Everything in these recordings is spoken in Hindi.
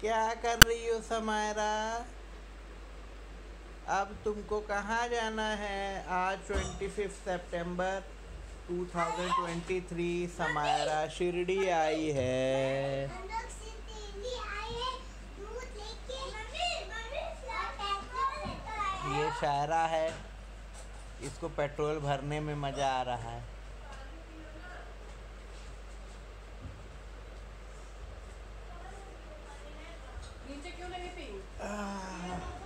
क्या कर रही हो समायरा? अब तुमको कहाँ जाना है आज twenty fifth September 2023 Samaira, Shirdi आई है। ये शायरा है। इसको पेट्रोल भरने में मज़ा आ रहा है। Ah.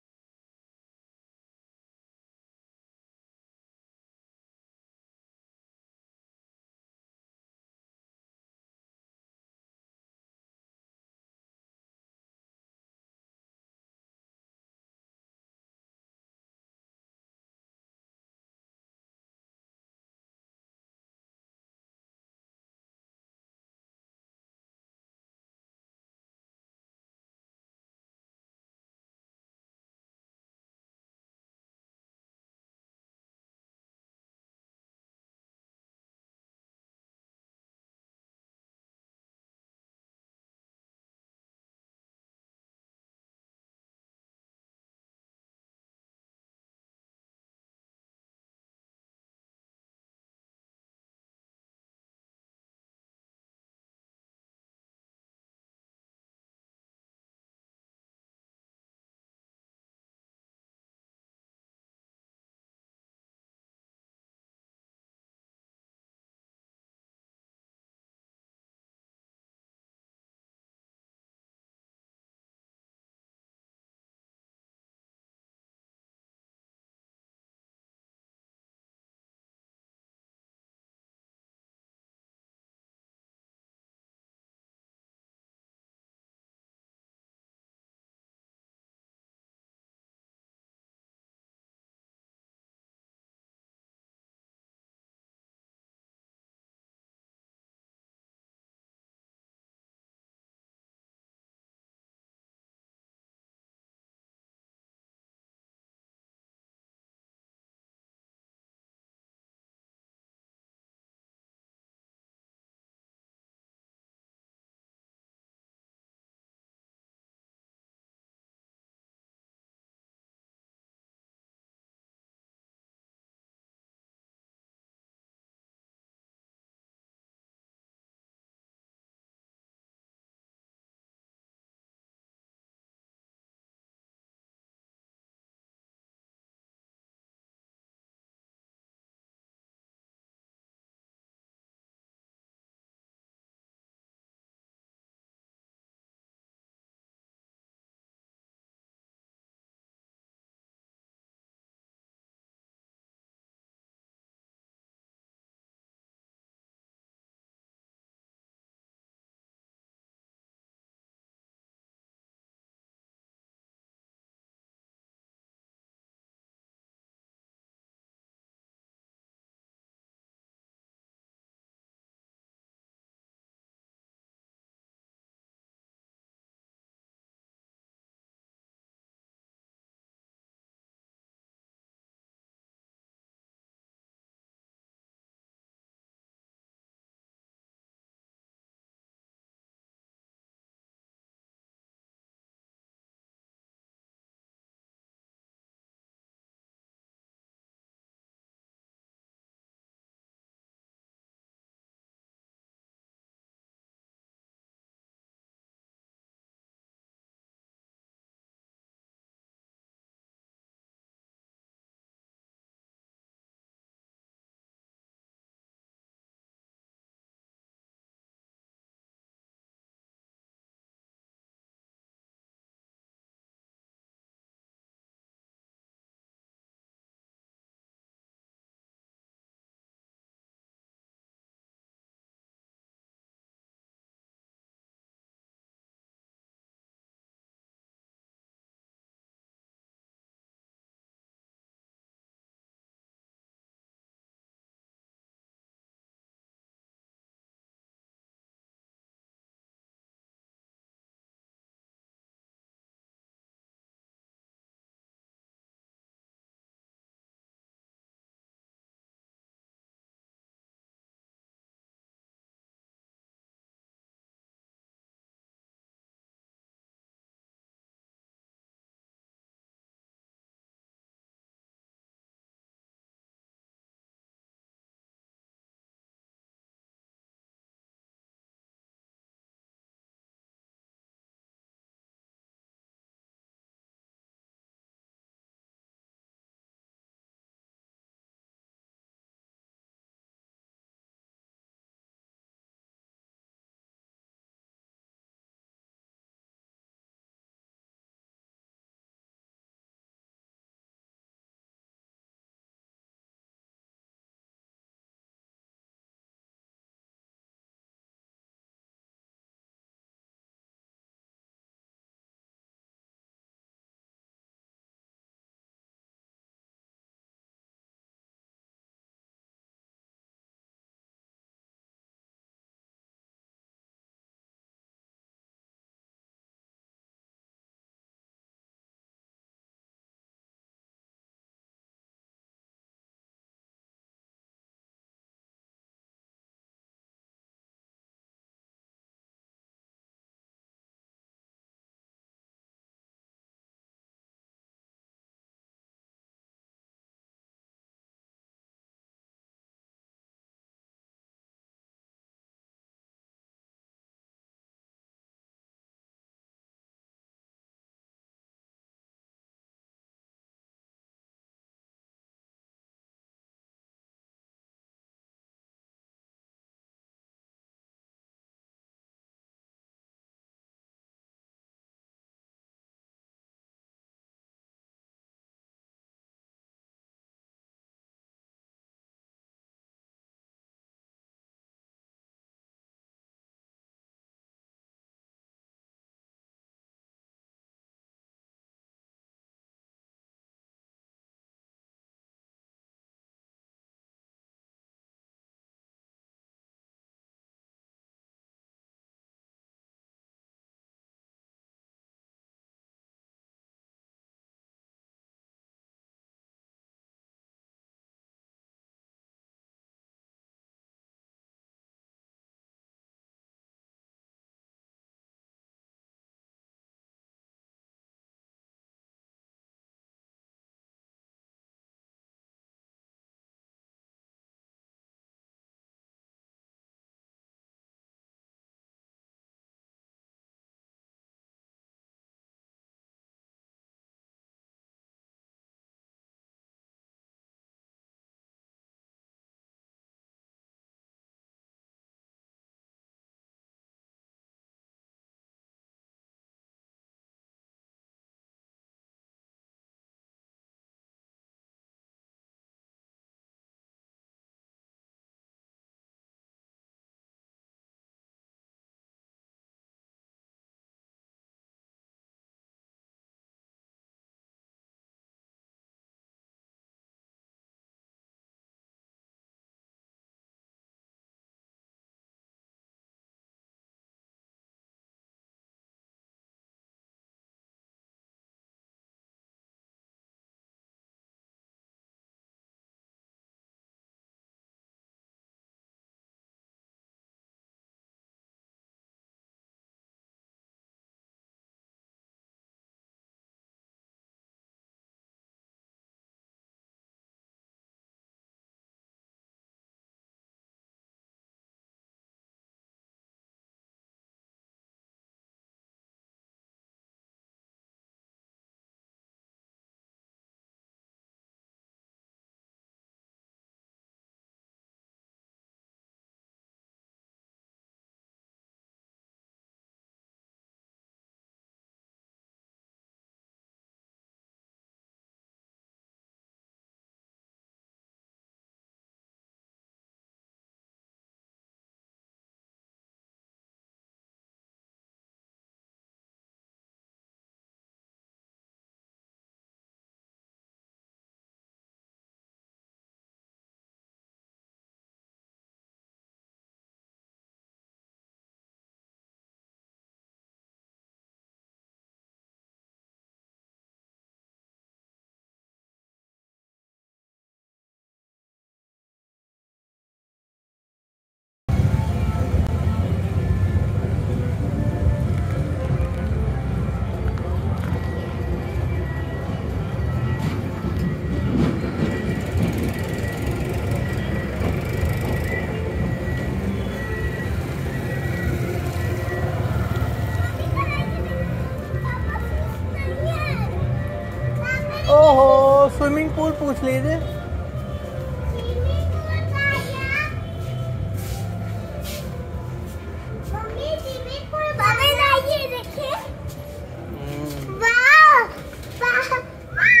वाह वाह।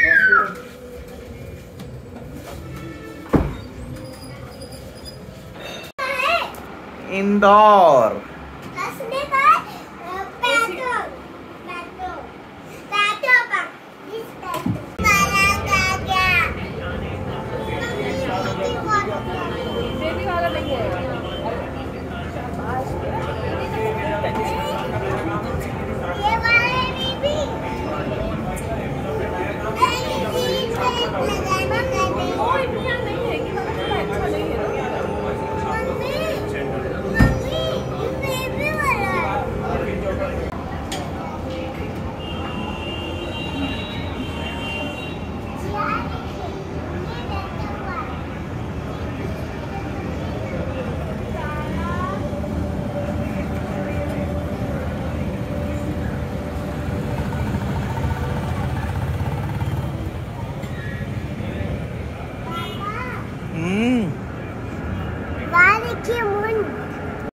इंदौर।